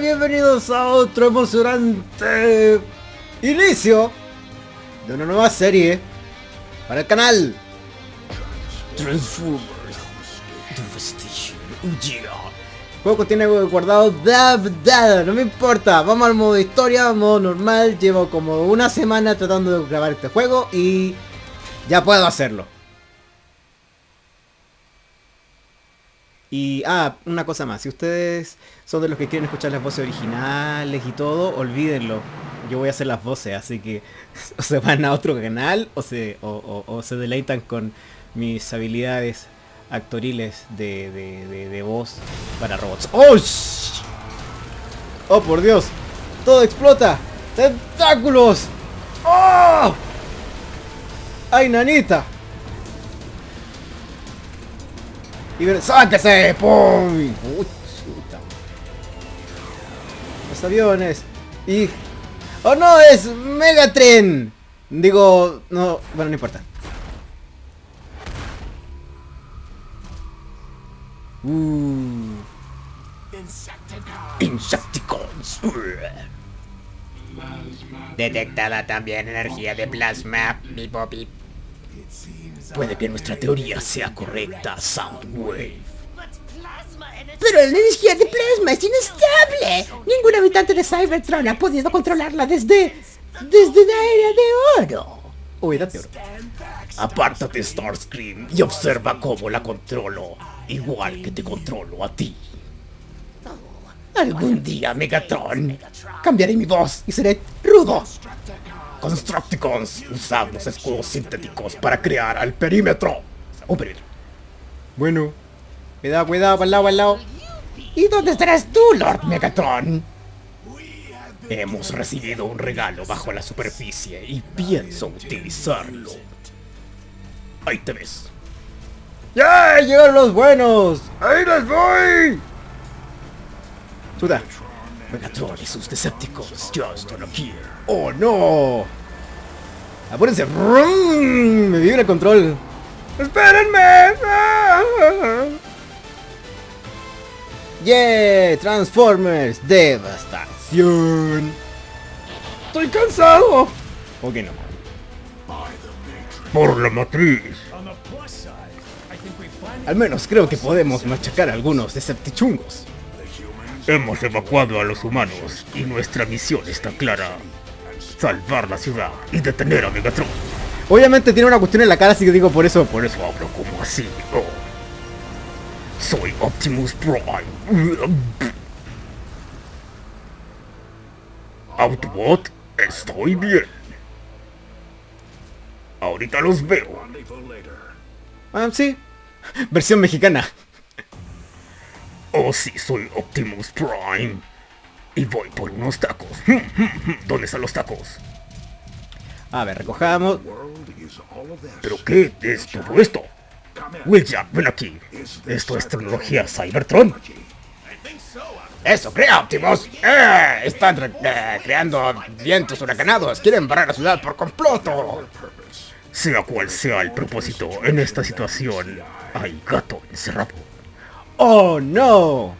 Bienvenidos a otro emocionante inicio de una nueva serie para el canal Transformers Devastation. Yeah. El juego tiene guardado Dab, no me importa, vamos al modo historia, modo normal, llevo como una semana tratando de grabar este juego y ya puedo hacerlo. Y, ah, una cosa más, si ustedes son de los que quieren escuchar las voces originales y todo, olvídenlo. Yo voy a hacer las voces, así que o se van a otro canal o se, o, se deleitan con mis habilidades actoriles de, de, de, voz para robots. ¡Oh! ¡Oh, por Dios! ¡Todo explota! ¡Tentáculos! ¡Oh! ¡Ay, nanita! Y ver, ¡sáquese! ¡Pum! Uy, chuta. Los aviones. Y... ¡Oh no! ¡Es Megatren! Digo... No... Bueno, no importa. Uh. Insecticons. Detectada también energía de plasma, bip bip. Puede que nuestra teoría sea correcta, Soundwave. Pero la energía de plasma es inestable. Ningún habitante de Cybertron ha podido controlarla desde... desde la era de oro. Uy, date oro. Apártate Starscream y observa cómo la controlo, igual que te controlo a ti. Algún día, Megatron, cambiaré mi voz y seré rudo. Constructicons, usamos escudos sintéticos para crear al perímetro. Un perímetro. Bueno. Cuidado, cuidado, para el lado, para el lado. ¿Y dónde estarás tú, Lord Megatron? Hemos recibido un regalo bajo la superficie y pienso utilizarlo. Ahí te ves. ¡Ya! ¡Llegaron los buenos! ¡Ahí les voy! Chuta. Megatron y sus Decepticons ya están aquí. ¡Oh, no! ¡Apúrense! ¡Rum! Me vibra el control. ¡Espérenme! ¡Ah! ¡Yeah! Transformers Devastación. ¡Estoy cansado! ¿O que no? Por la matriz. Al menos creo que podemos machacar a algunos Deceptichungos. Hemos evacuado a los humanos y nuestra misión está clara. Salvar la ciudad y detener a Megatron. Obviamente tiene una cuestión en la cara, así que digo por eso. Por eso hablo como así. oh. Soy Optimus Prime. Autobot, estoy bien. Ahorita los veo. Ah, sí. Versión mexicana. Oh sí, soy Optimus Prime. Y voy por unos tacos. ¿Dónde están los tacos? A ver, recojamos. ¿Pero qué es todo esto? William, ven aquí. Esto es tecnología Cybertron. Eso, crea Optimus. Eh, están eh, creando vientos huracanados. Quieren barrer la ciudad por completo. Sea cual sea el propósito en esta situación, hay gato encerrado. ¡Oh, no!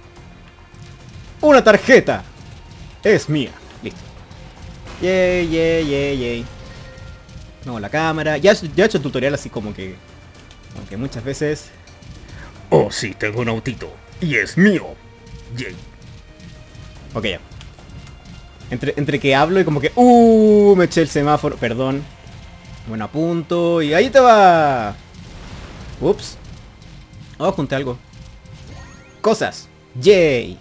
Una tarjeta. Es mía. Listo. Yay, yay, yay, yay. No, la cámara. Ya, ya he hecho el tutorial así como que... Aunque muchas veces... Oh sí, tengo un autito. Y es mío. Yay. Ok, ya. Entre, entre que hablo y como que... ¡Uh! Me eché el semáforo. Perdón. Buen apunto. Y ahí te va. Ups. Oh, junté algo. Cosas. Yay.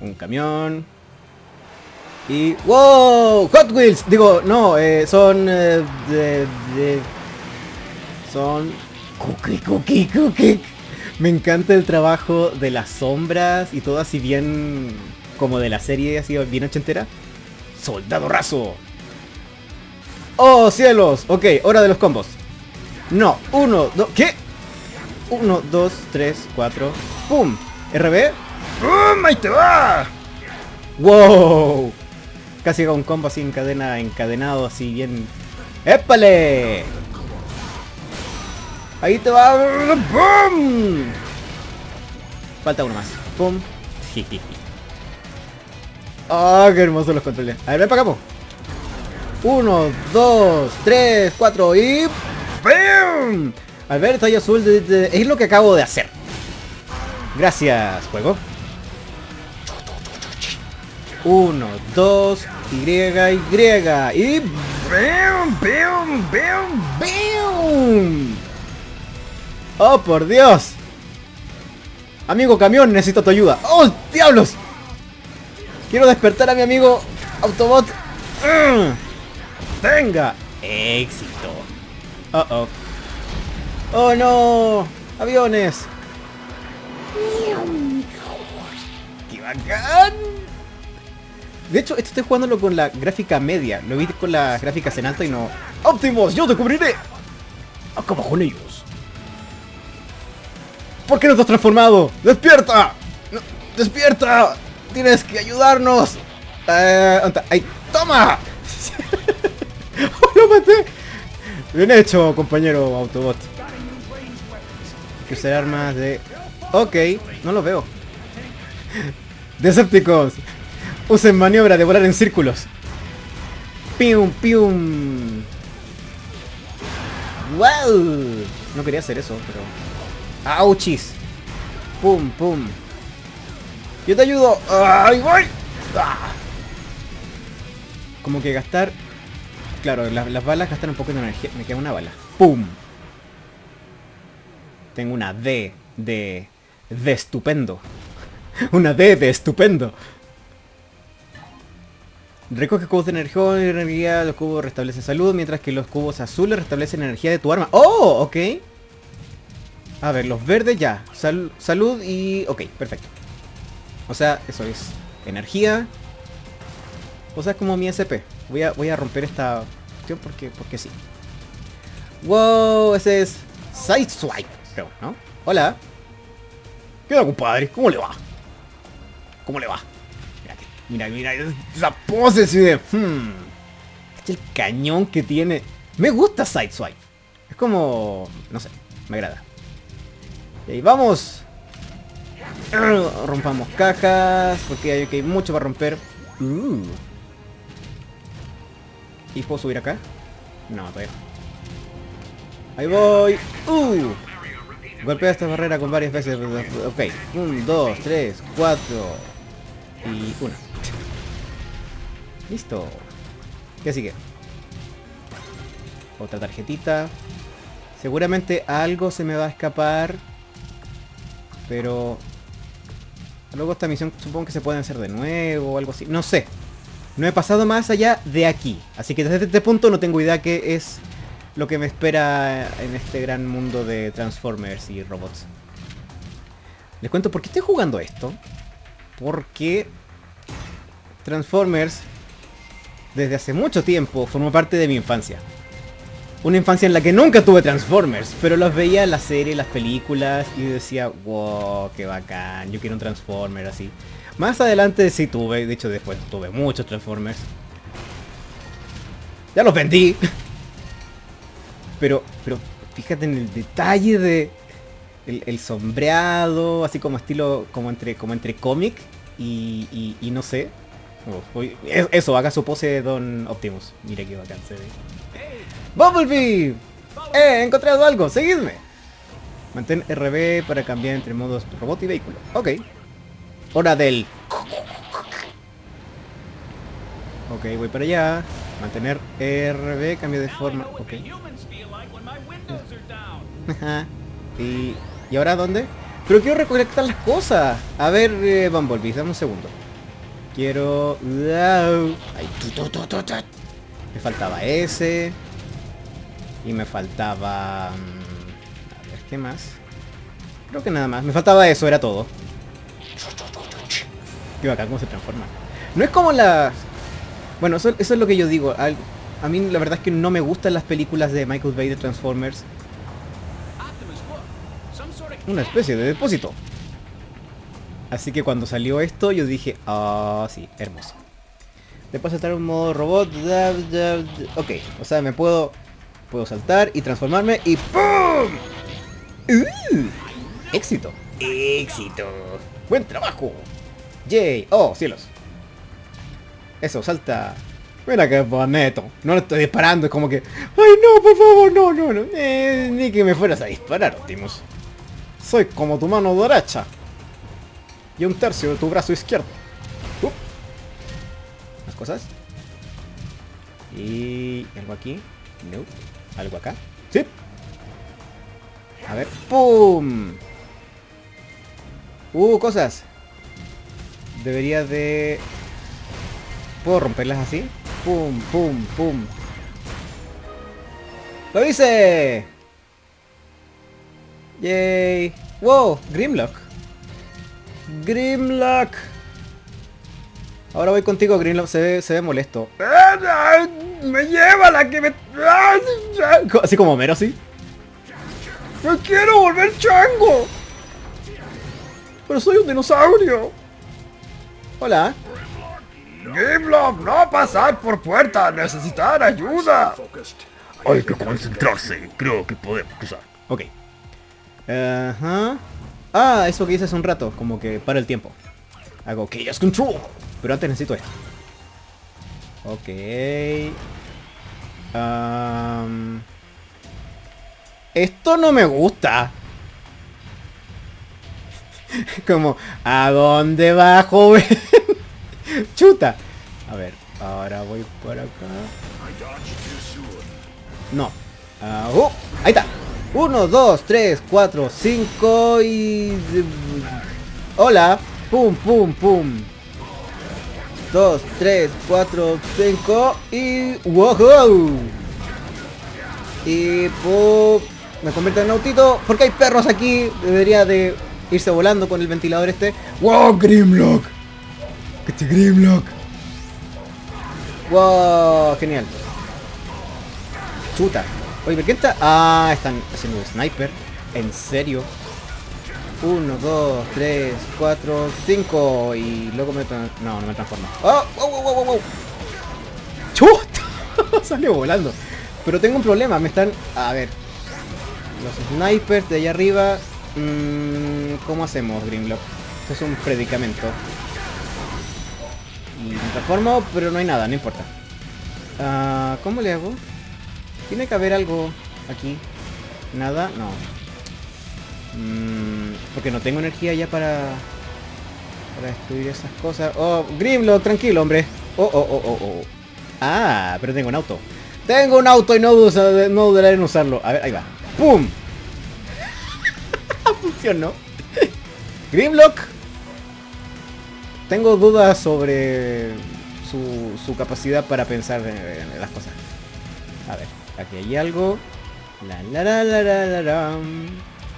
Un camión. Y... ¡Wow! Hot Wheels. Digo, no, eh, son... eh, de, de- son... Cookie, cookie, cookie. Me encanta el trabajo de las sombras y todo así bien... Como de la serie, así bien ochentera. Soldado raso. ¡Oh, cielos! Ok, hora de los combos. No, uno, dos... ¿Qué? Uno, dos, tres, cuatro... ¡Pum! ¿RB? ¡Pum! ¡Ahí te va! ¡Wow! Casi hago un combo así en cadena, encadenado, así bien... ¡Épale! Ahí te va. ¡Pum! Falta uno más. ¡Pum! ¡Oh, qué hermosos los controles! A ver, ven para acá, po. Uno, dos, tres, cuatro y... ¡Bum! Al ver el tallo azul de- es lo que acabo de hacer. Gracias, juego. Uno, dos, Y, Y, y... ¡Bum! ¡Bum! ¡Oh, por Dios! Amigo camión, necesito tu ayuda. ¡Oh, diablos! Quiero despertar a mi amigo Autobot. ¡Mm! ¡Venga! ¡Éxito! Oh, oh. ¡Oh, no! ¡Aviones! ¡Qué bacán! De hecho, esto estoy jugándolo con la gráfica media. Lo vi con las gráficas en alto y no... ¡Optimus! ¡Yo te cubriré! Acaba con ellos. ¿Por qué no te has transformado? ¡Despierta! ¡Despierta! ¡Tienes que ayudarnos! Eh. ¡Ahí! ¡Toma! ¡Oh, ¡Lo maté! Bien hecho, compañero Autobot. Que usar armas de... Ok, no lo veo. Decepticons. Usen maniobra de volar en círculos. Pium, pium. ¡Wow! No quería hacer eso, pero... ¡Auchis! ¡Pum, pum! ¡Yo te ayudo! ¡Ay, voy! ¡Ah! Como que gastar... Claro, las, las balas gastan un poco de energía. Me queda una bala. ¡Pum! Tengo una D de... De estupendo. una D de estupendo. Recoge cubos de energía, energía, los cubos restablecen salud, mientras que los cubos azules restablecen energía de tu arma. ¡Oh! Ok. A ver, los verdes ya. Sal- salud y... Ok, perfecto. O sea, eso es energía. O sea, es como mi SP. Voy a, voy a romper esta cuestión porque, porque sí. Wow, ese es Sideswipe, Hola. ¿Qué onda, compadre? ¿Cómo le va? ¿Cómo le va? Mira, mira, mira esa pose así. Hmm. Este el cañón que tiene. Me gusta Sideswipe. Es como... No sé, me agrada. Y ahí vamos. Rompamos cajas, porque hay, mucho para romper. Uh. ¿Y puedo subir acá? No, todavía. Ahí voy. Uh. Golpea esta barrera con varias veces. Ok. 1, 2, 3, 4. Y una. Listo. ¿Qué sigue? Otra tarjetita. Seguramente algo se me va a escapar. Pero... Luego esta misión supongo que se puede hacer de nuevo o algo así. No sé. No he pasado más allá de aquí. Así que desde este punto no tengo idea qué es lo que me espera en este gran mundo de Transformers y robots. Les cuento por qué estoy jugando esto. Porque Transformers desde hace mucho tiempo formó parte de mi infancia. Una infancia en la que nunca tuve Transformers, pero los veía en la serie, las películas y decía, wow, qué bacán, yo quiero un Transformer así. Más adelante sí tuve, de hecho después tuve muchos Transformers. Ya los vendí. Pero, pero fíjate en el detalle de el, sombreado, así como estilo, como entre, como entre cómic y, y, y no sé. Oh, eso, haga su pose Don Optimus. Mira qué bacán se ve. ¡Bumblebee! ¡Eh! He encontrado algo, seguidme. Mantén RB para cambiar entre modos robot y vehículo. Ok. Hora del... Ok, voy para allá. Mantener RB, cambio de forma. Ok. Ajá. y, ¿Y ahora dónde? Pero quiero recolectar las cosas. A ver, eh, Bumblebee, dame un segundo. Quiero... Ay, tu, tu, tu. Me faltaba ese. Y me faltaba... mm, A ver, ¿qué más? Creo que nada más. Me faltaba eso, era todo. Qué bacán cómo se transforma. No es como las... Bueno, eso, eso es lo que yo digo. Al- a mí la verdad es que no me gustan las películas de Michael Bay de Transformers. Una especie de depósito. Así que cuando salió esto yo dije, ah, sí, hermoso. Después saltar un modo robot. Ok, o sea, me puedo puedo saltar y transformarme y ¡pum! Éxito. Éxito. Buen trabajo. Yay. Oh, cielos. Eso, salta. Mira que bonito. No lo estoy disparando, es como que... ¡Ay, no, por favor, no, no, no! Eh, ni que me fueras a disparar, Optimus. Soy como tu mano derecha. Y un tercio de tu brazo izquierdo. Uh. Más cosas. Y... ¿Algo aquí? No. ¿Algo acá? Sí. A ver. ¡Pum! Uh, cosas. Debería de... ¿Puedo romperlas así? Pum, pum, pum. ¡Lo hice! ¡Yay! ¡Wow! Grimlock. Grimlock. Ahora voy contigo, Grimlock. Se ve, se ve molesto. ¡Me lleva la que me... Así como Mero, ¿sí? ¡No quiero volver chango! Pero soy un dinosaurio. Hola. Grimlock, no pasar por puerta, necesitar ayuda. Hay que concentrarse. Creo que podemos cruzar. Ok. Ajá. Ah, eso que hice hace un rato, como que para el tiempo. Hago Chaos Control. Pero antes necesito esto. Ok. Esto no me gusta. Como, ¿a dónde va, joven? Chuta. A ver, ahora voy por acá. No. Ah, uh, ahí está. 1, 2, 3, 4, 5 y... Hola. Pum, pum, pum. 2, 3, 4, 5 y... ¡Wow! Y... pum, me convierto en autito porque hay perros aquí. Debería de irse volando con el ventilador este. ¡Wow! Grimlock. ¡Este Grimlock! ¡Wow! Genial. Chuta. Oye, ¿por qué está? Ah, están haciendo un sniper. ¿En serio? 1, 2, 3, 4, 5 y luego me... No, no me transformo. ¡Oh! ¡Wow, wow, wow, wow, wow! ¡Chuta! Salió volando. Pero tengo un problema, me están... A ver. Los snipers de allá arriba... mm, ¿Cómo hacemos, Grimlock? Esto es un predicamento. Y pero no hay nada, no importa. Ah, ¿Cómo le hago? Tiene que haber algo aquí. ¿Nada? No. Mm, porque no tengo energía ya para... Para destruir esas cosas. Oh, Grimlock, tranquilo, hombre. Oh, oh, oh, oh, oh. Ah, pero tengo un auto. Tengo un auto y no, duda- no dudaré en usarlo. A ver, ahí va. ¡Pum! Funcionó. Grimlock. Tengo dudas sobre su, su capacidad para pensar en, en las cosas. A ver, aquí hay algo. La, la, la, la, la, la, ram.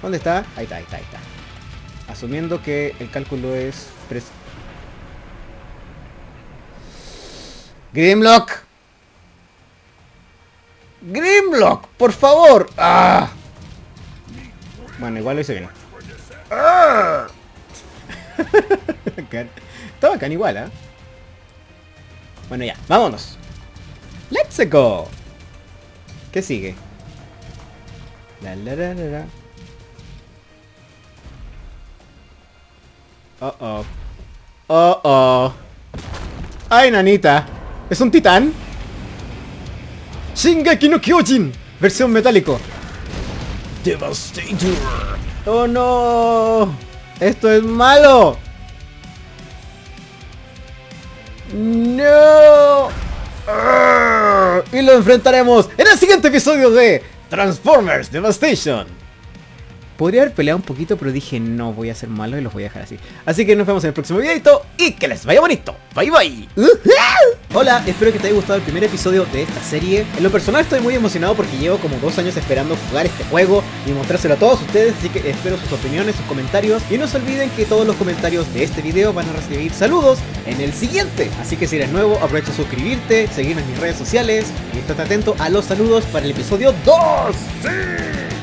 ¿Dónde está? Ahí está, ahí está, ahí está. Asumiendo que el cálculo es... pres- Grimlock. Grimlock, por favor. Ah. Bueno, igual lo hice bien. ¡Ah! Está bacán igual, ¿ah? Bueno ya, vámonos. Let's go. ¿Qué sigue? La, la, la, la, la. Oh oh. Oh oh. Ay, nanita. ¿Es un titán? Shingeki no Kyojin. Versión metálico. Devastator. ¡Oh no! ¡Esto es malo! ¡No! Y lo enfrentaremos en el siguiente episodio de Transformers Devastation. Podría haber peleado un poquito, pero dije no, voy a ser malo y los voy a dejar así. Así que nos vemos en el próximo videito y que les vaya bonito. Bye bye. Hola, espero que te haya gustado el primer episodio de esta serie. En lo personal estoy muy emocionado porque llevo como dos años esperando jugar este juego y mostrárselo a todos ustedes, así que espero sus opiniones, sus comentarios y no se olviden que todos los comentarios de este video van a recibir saludos en el siguiente. Así que si eres nuevo, aprovecha de suscribirte, seguirme en mis redes sociales y estate atento a los saludos para el episodio 2. ¡Sí!